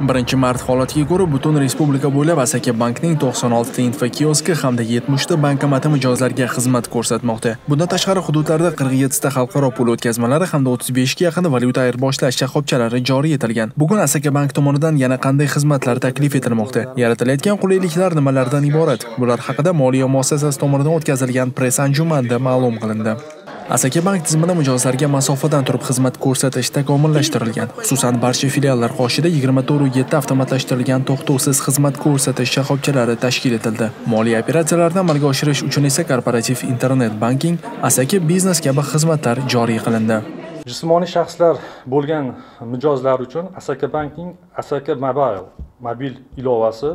1 mart holatiga ko'ra butun respublika bo'ylab Asaka bankning 96 ta infa kioski hamda 70 ta bankomati mijozlarga xizmat ko'rsatmoqda. Bundan tashqari hududlarda 47 ta xalqaro pul o'tkazmalari hamda 35 ga yaqin valyuta ayirboshlash shoxobchalari joriy etilgan. Bugun Asaka bank tomonidan yana qanday xizmatlar taklif etilmoqda? Yaratilayotgan qulayliklar nimalardan iborat? Bular haqida moliya muassasasi tomonidan o'tkazilgan press anjumanda ma'lum qilindi. Asaka bank tizimida mijozlarga masofadan turib xizmat ko'rsatish takomillashtirilgan. Xususan, barcha filiallar qoshida 24/7 avtomatlashtirilgan to'xtovsiz xizmat ko'rsatish shoxobchalari tashkil etildi. Moliya operatsiyalarini amalga oshirish uchun esa korporativ internet banking, Asaka biznes kabi xizmatlar joriy qilindi. Jismoniy shaxslar bo'lgan mijozlar uchun Asaka banking Asaka Mobile mobil ilovasi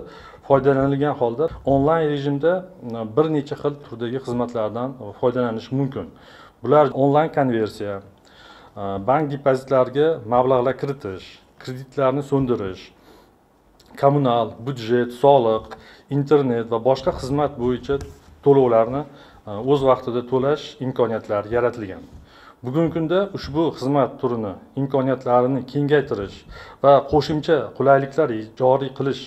foydalanilgan holda onlayn rejimda e, bir necha xil turdagi xizmatlardan foydalanish mumkin. Bular onlayn konversiya, e, bank depozitlariga mablag'lar kiritish, kreditlarni so'ndirish, kommunal, budjet, soliq, internet va boshqa xizmat bo'yicha to'lovlarni e, o'z vaqtida to'lash imkoniyatlari yaratilgan. Bugungi kunda ushbu xizmat turini imkoniyatlarini kengaytirish va qo'shimcha qulayliklar joriy qilish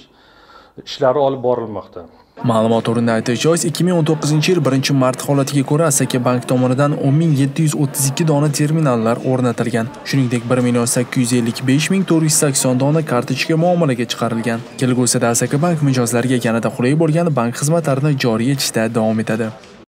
ishlari olib borilmoqda. Ma'lumot o'rinda aytish joiz, 2019-yil 1-mart holatiga ko'ra Asaka bank tomonidan 10732 dona terminallar o'rnatilgan. Shuningdek, 1855480 dona kartochka muomalaga chiqarilgan. Kelgusida Asaka bank mijozlariga yanada qulay bo'lgan bank xizmatlarini joriy etishda davom etadi.